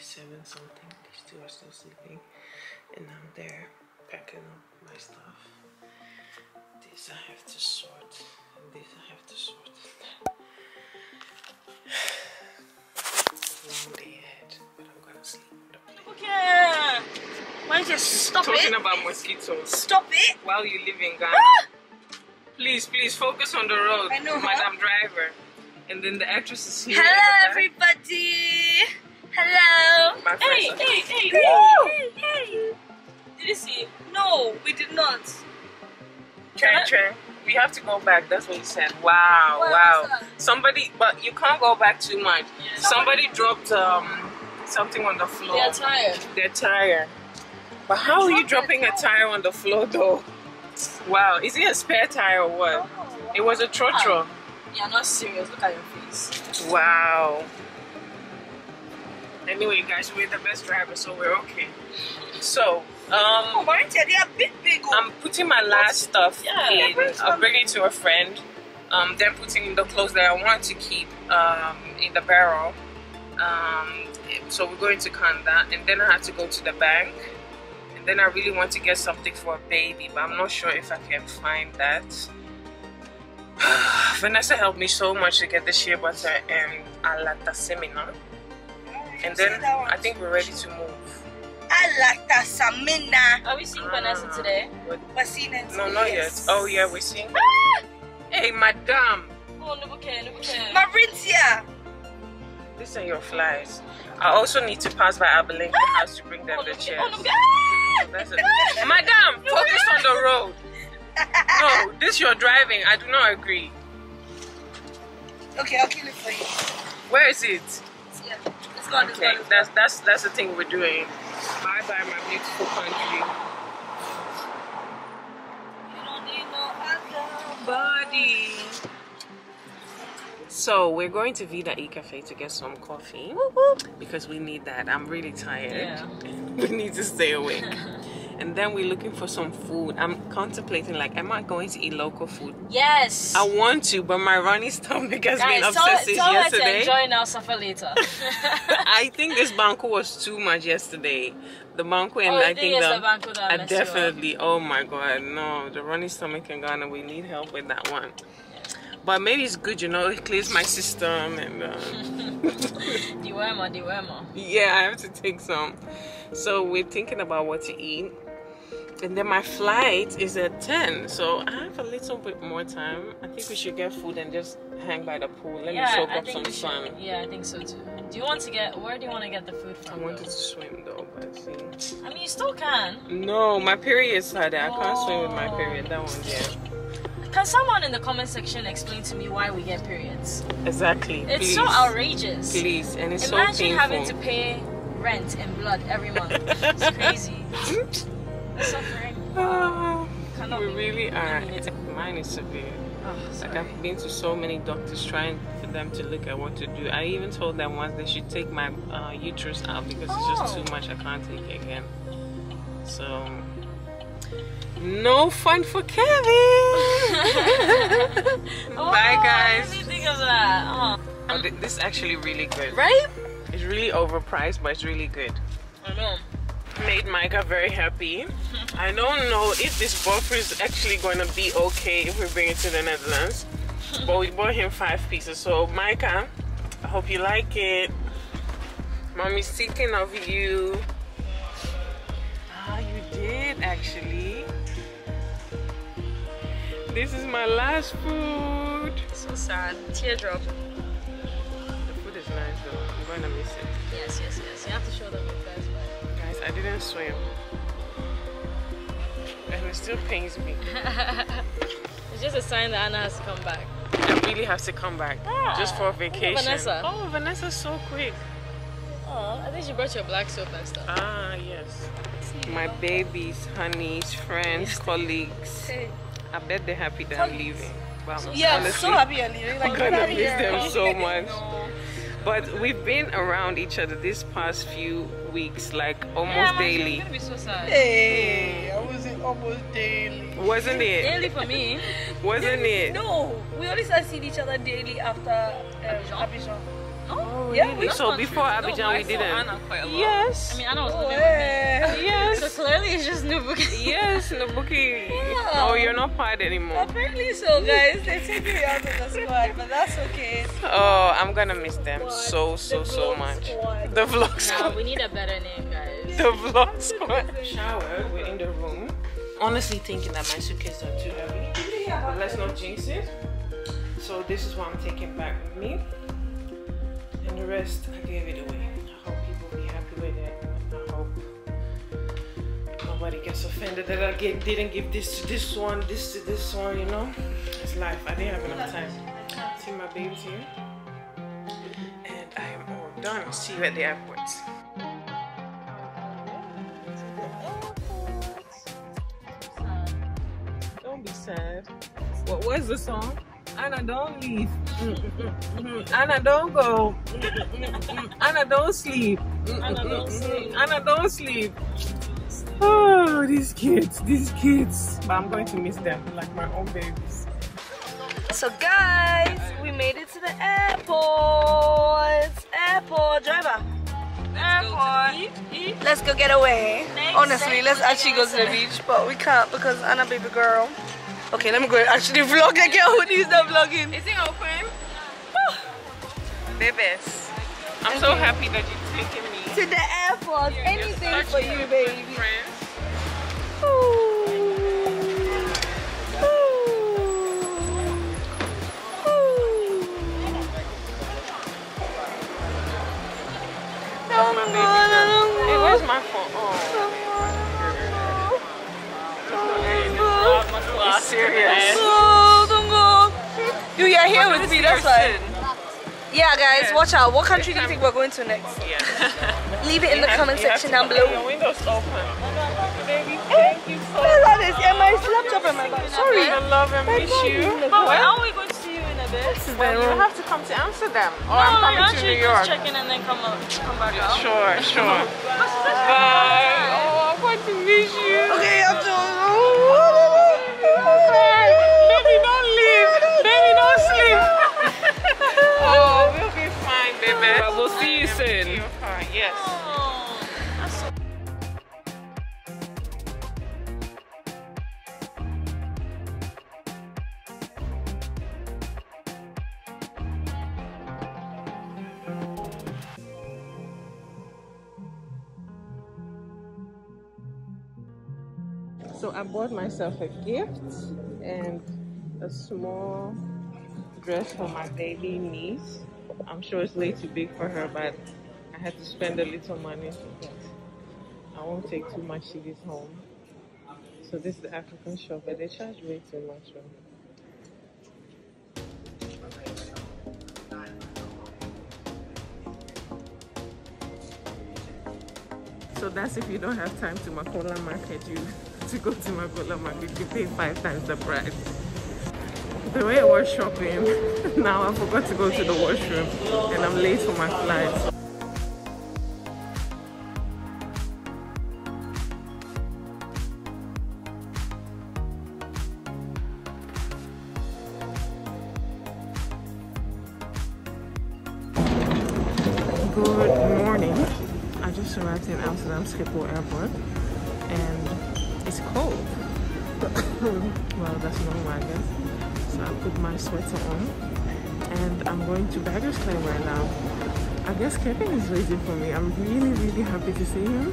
seven something. These two are still sleeping, and I'm there packing up my stuff. This I have to sort, and this I have to sort. Long day ahead, but I'm gonna sleep plane. Okay. Why don't you stop Talking it? about mosquitoes Stop it. while you live in Ghana. Ah! Please, please focus on the road, I know, huh? Madam Driver. And then the actress is here. Hello, everybody. Not. Chen Chen, we have to go back. That's what he said. Wow, What wow. Somebody, but you can't go back too much. Yeah. Somebody dropped um something on the floor. They're tired. Their tire. But how are you dropping a tire on the floor though? Wow, is it a spare tire or what? It was a trotro. You're not serious. Look at your face. Wow. Anyway, guys, we're the best driver, so we're okay. So, Oh, um, Marintia, they are big, big. oh. I'm putting my last stuff Yeah, in. I'll bring it to a friend. Um, then putting the clothes that I want to keep um, in the barrel. Um, so we're going to Kanda, and then I have to go to the bank. And then I really want to get something for a baby, but I'm not sure if I can find that. Vanessa helped me so much to get the shea butter and alata samina. And then I think we're ready to move. Alata Samina. Are we seeing Ah, Vanessa today? what- Basina. No, not yet. Oh yeah, we're seeing. Ah! Hey, madam, Oh, Nubuke, Nubuke. Marintia. these are your flies. I also need to pass by Abelinka house to bring them Oh, the Nubuke. chairs. Oh, Nubuke. That's it. Madam, focus on the road. No, this you're driving. I do not agree. Okay, I'll kill it for you. Where is it? It's it's Okay, it's that's gone. that's that's the thing we're doing. Bye bye, my beautiful country. You don't need no other. Body. So we're going to Vida E Cafe to get some coffee because we need that. I'm really tired. Yeah. we need to stay awake. and then we're looking for some food. I'm contemplating like, am I going to eat local food? Yes. I want to, but my running stomach has been Guys, tell, upset since tell her to yesterday. enjoy now, suffer later. I think this banku was too much yesterday. The banku and Oh, I think the, banku that I messed you up? definitely. Oh my god, no! The running stomach in Ghana, we need help with that one. But maybe it's good, you know. It clears my system, and uh, the wormer, the wormer. yeah, I have to take some. So we're thinking about what to eat. And then my flight is at 10, so I have a little bit more time. I think we should get food and just hang by the pool. Let me soak I up some sun. Yeah, I think so too. Do you want to get? Where do you want to get the food I from? wanted though? to swim though, but see. I mean, you still can. No, my period started. I can't swim with my period. That one, yeah. Can someone in the comment section explain to me why we get periods? Exactly. It's please. so outrageous. Please, and it's Imagine so painful. having to pay rent and blood every month. It's crazy. The suffering. Cannot we really are. Mine is severe. Oh, Like. I've been to so many doctors trying for them to look at what to do. I even told them once they should take my uh, uterus out because it's just Oh. too much. I can't take it again. So no fun for Kevin. Oh, Bye I guys. didn't think of that. Oh. Oh, thi- this is actually really good. Right? It's really overpriced, but it's really good. I know. Made Micah very happy. I don't know if this buffer is actually going to be okay if we bring it to the Netherlands. but we bought him five pieces. So Micah, I hope you like it. Mommy's thinking of you. Ah, you did actually. This is my last food. So sad. Teardrop. The food is nice though. I'm going to miss it. Yes, yes, yes. You have to show them guys. I didn't swim. And it still pains me. It's just a sign that Anna has to come back. I really have to come back just for a vacation. Vanessa. Oh, Vanessa's so quick. Oh, I think she brought your black soap and stuff. Ah, yes. My babies, honeys, friends, colleagues. Hey. I bet they're happy that I'm leaving. I'm Yeah, honestly, so happy you're leaving. Like, I'm gonna miss them so much. But we've been around each other this past few weeks, like almost yeah, man, daily. It's gonna be so sad. Hey, I was in almost daily. Wasn't it? Daily for me. Wasn't it? No, we only started seeing each other daily after um, Abidjan. Yeah, really? we so before Trinidad. Abidjan, No, we didn't. Anna quite a lot. Yes. I mean, Anna was living with Way. me. yes. So clearly it's just Nubuke. yes, Nabuki. Yeah. Oh, you're not part anymore. Apparently so, guys. They took me out of the squad, but that's okay. Oh, I'm gonna miss them so, so, so much. The vlog Nah, squad. we need a better name, guys. The vlog squad. Shower. we're in the room. Honestly, thinking that my suitcase are too heavy. But let's not jinx it. So this is what I'm taking back with me. And the rest, I gave it away. I hope people be happy with it. I hope nobody gets offended that I get, didn't give this to this one, this to this one, you know? It's life. I didn't have enough time. See my babies here. And I am all done. See you at the airport. Don't be sad. What was the song? Anna, don't leave. Anna, don't go. Anna, don't sleep. Anna, don't sleep. Anna, don't sleep. Oh, these kids, these kids. But I'm going to miss them like my own babies. So, guys, we made it to the airport. Airport, driver. Airport. Let's go get away. Honestly, let's actually go to the beach, but we can't because Anna, baby girl. Okay, let me go actually vlog again. Who needs that vlogging? Is it open? Babies. I'm so happy that you've taken me. To the airport. Anything Such for you, baby. friend. Hey, where's my phone? Oh. oh. It's serious. Oh, don't go. You are here with me, that's why. Yeah, guys, watch out. What country do you think we're going to next? Yeah. Leave it in the comment section down below. Your window's open. Baby, thank you so Look at this. Yeah, my laptop and my bag. Sorry. I love and miss you. But how are we going to see you in a bit? well, you have to come to Amsterdam. Or No, I'm coming to New York. just check in and then come out, come back out. Sure, sure. Bye. Oh, I'm going to miss you. Okay, I'm We'll see you soon. Yes. So I bought myself a gift and a small dress for my baby niece. I'm sure it's way too big for her, but I had to spend a little money. But I won't take too much. She gets home. So this is the African shop, but they charge way too much. Right? So that's if you don't have time to Makola Market, you to go to Makola Market, you pay five times the price. The way I was shopping, now I forgot to go to the washroom and I'm late for my flight. Good morning. I just arrived in Amsterdam Schiphol Airport and it's cold. well, that's normal, I guess. So I put my sweater on and I'm going to claim right now. I guess Kevin is waiting for me. I'm really, really happy to see him.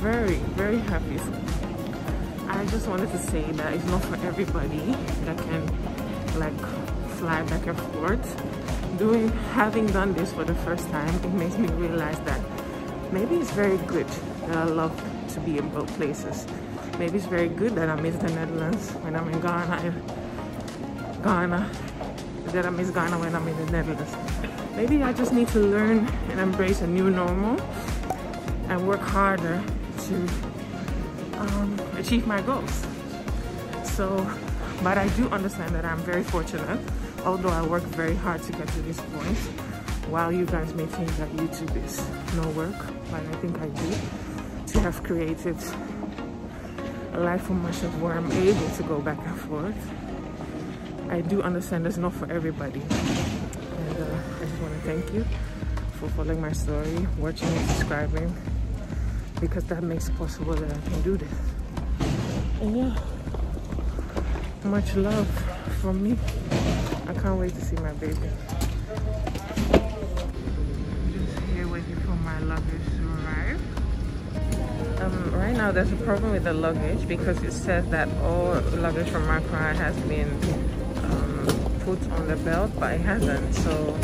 Very, very happy. I just wanted to say that it's not for everybody that can like fly back and forth. Doing having done this for the first time, it makes me realize that maybe it's very good that I love to be in both places. Maybe it's very good that I miss the Netherlands when I'm in Ghana. Ghana. That I miss Ghana when I'm in the Netherlands. Maybe I just need to learn and embrace a new normal and work harder to um, achieve my goals. So, but I do understand that I'm very fortunate, although I work very hard to get to this point. While you guys may think that YouTube is no work, but I think I do, to have created a life for myself where I'm able to go back and forth. I do understand it's not for everybody. And uh, I just want to thank you for following my story, watching and subscribing because that makes it possible that I can do this. And yeah, much love from me. I can't wait to see my baby. Just here waiting for my luggage to arrive. Um, right now there's a problem with the luggage because it says that all luggage from Accra has been put on the belt but it hasn't so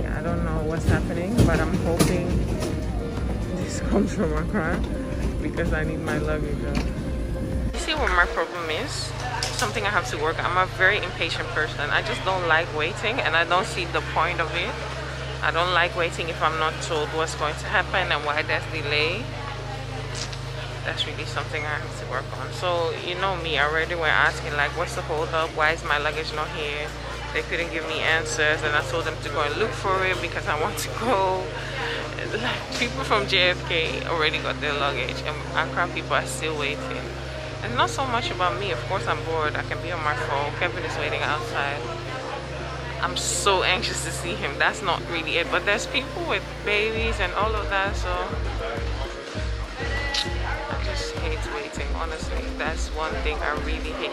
yeah, I don't know what's happening but I'm hoping this comes from Accra because I need my luggage You see what my problem is? Something I have to work. I'm a very impatient person. I just don't like waiting and I don't see the point of it. I don't like waiting if I'm not told what's going to happen and why there's delay that's really something I have to work on. So you know me I already were asking like what's the hold up? Why is my luggage not here? They couldn't give me answers and I told them to go and look for it because I want to go. Like people from JFK already got their luggage and Accra people are still waiting. It's not so much about me. Of course I'm bored. I can be on my phone. Kevin is waiting outside. I'm so anxious to see him. That's not really it. But there's people with babies and all of that. So waiting, honestly. That's one thing I really hate.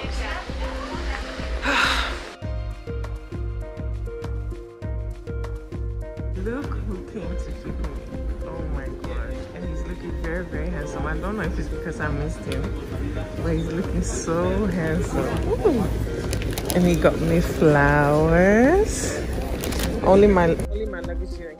Look who came to keep me. Oh my gosh. And he's looking very, very handsome. I don't know if it's because I missed him, but he's looking so handsome. Ooh. And he got me flowers. Only my only my luggage here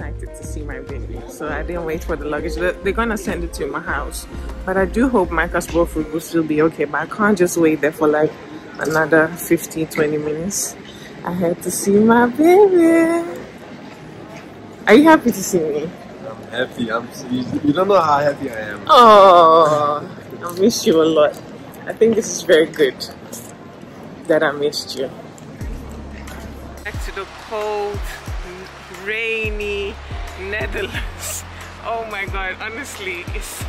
excited to see my baby. So I didn't wait for the luggage. They're gonna send it to my house. But I do hope Micah's food will still be okay. But I can't just wait there for like another 15, 20 minutes. I had to see my baby. Are you happy to see me? I'm happy. I'm you don't know how happy I am. Oh, I miss you a lot. I think this is very good that I missed you. Back to the cold rainy Netherlands. Oh my god, honestly, it's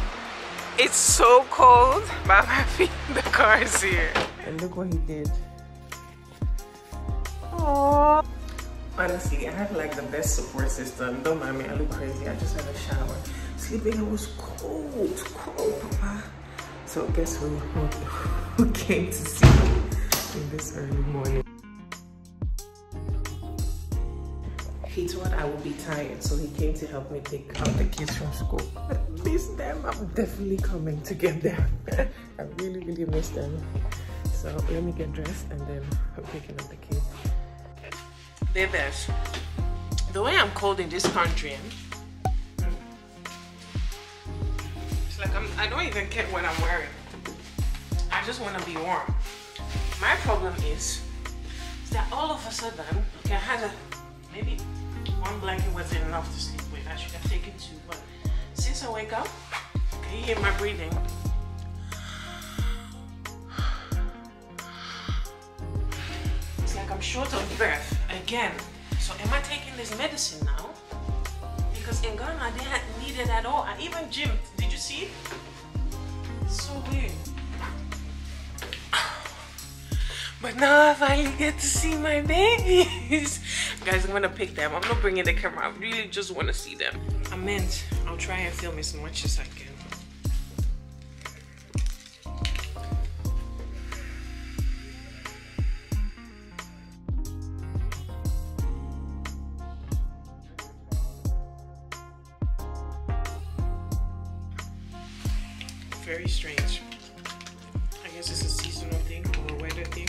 it's so cold, but I'm happy the car is here. And look what he did. Oh. Honestly, I have like the best support system. Don't mind me, I look crazy. I just had a shower. Sleeping, it was cold, cold, papa. So guess who, who came to see me in this early morning? He thought I would be tired, so he came to help me take out the kids from school. I miss them. I'm definitely coming to get them. I really, really miss them. So let me get dressed and then I'm picking up the kids. Babies, the way I'm cold in this country, eh? it's like I'm, I don't even care what I'm wearing. I just want to be warm. My problem is, is that all of a sudden, okay, I had a maybe one blanket wasn't enough to sleep with. I should have taken two, but since I wake up, can you hear my breathing? It's like I'm short of breath again. So am I taking this medicine now? Because in Ghana, I didn't need it at all. I even gymmed. Did you see it? It's so weird. But now I finally get to see my babies. Guys, I'm gonna pick them. I'm not bringing the camera. I really just want to see them. I meant I'll try and film as much as I can. Very strange. I guess it's a seasonal thing or a weather thing.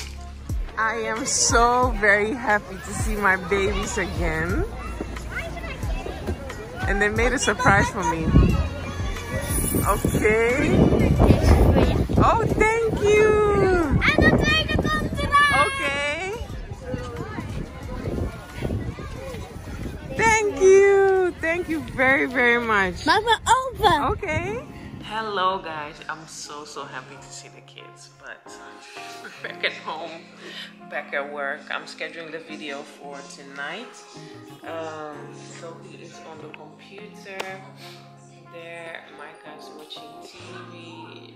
I am so very happy to see my babies again. And they made a surprise for me. Okay. Oh, thank you. Okay. Thank you. Thank you very, very much. Mama, over. Okay. Hello guys, I'm so so happy to see the kids, but back at home, back at work. I'm scheduling the video for tonight. Um, Sophie is on the computer. There, Micah's watching TV.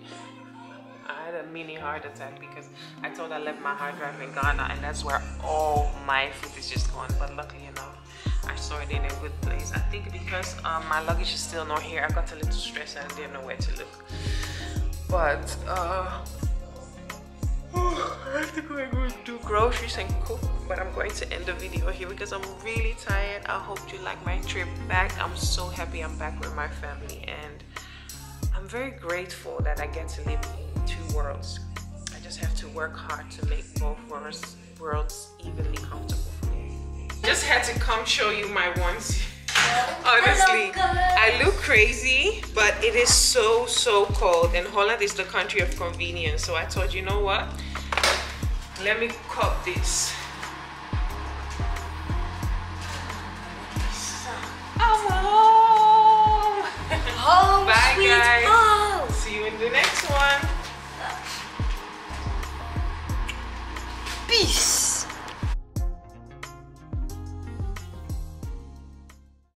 I had a mini heart attack because I thought I left my hard drive in Ghana and that's where all my food is just gone. But luckily enough, I saw it in a good place. I think because um, my luggage is still not here, I got a little stressed and didn't know where to look. But uh, I have to go and go do groceries and cook. But I'm going to end the video here because I'm really tired. I hope you like my trip back. I'm so happy I'm back with my family and I'm very grateful that I get to live in two worlds. I just have to work hard to make both worlds, worlds evenly comfortable. Just had to come show you my onesie. Honestly, I look crazy, but it is so, so cold. And Holland is the country of convenience. So I thought, you know what? Let me cop this. I'm home. home Bye, guys. Home. See you in the next one. Peace.